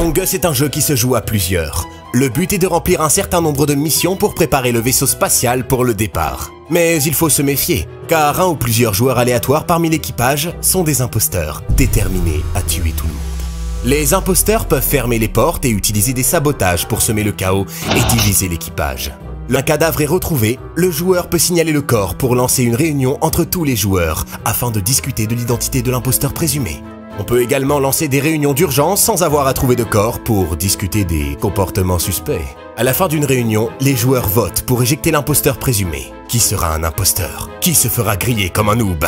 Among Us est un jeu qui se joue à plusieurs. Le but est de remplir un certain nombre de missions pour préparer le vaisseau spatial pour le départ. Mais il faut se méfier, car un ou plusieurs joueurs aléatoires parmi l'équipage sont des imposteurs, déterminés à tuer tout le monde. Les imposteurs peuvent fermer les portes et utiliser des sabotages pour semer le chaos et diviser l'équipage. L'un cadavre est retrouvé, le joueur peut signaler le corps pour lancer une réunion entre tous les joueurs afin de discuter de l'identité de l'imposteur présumé. On peut également lancer des réunions d'urgence sans avoir à trouver de corps pour discuter des comportements suspects. À la fin d'une réunion, les joueurs votent pour éjecter l'imposteur présumé. Qui sera un imposteur? Qui se fera griller comme un noob?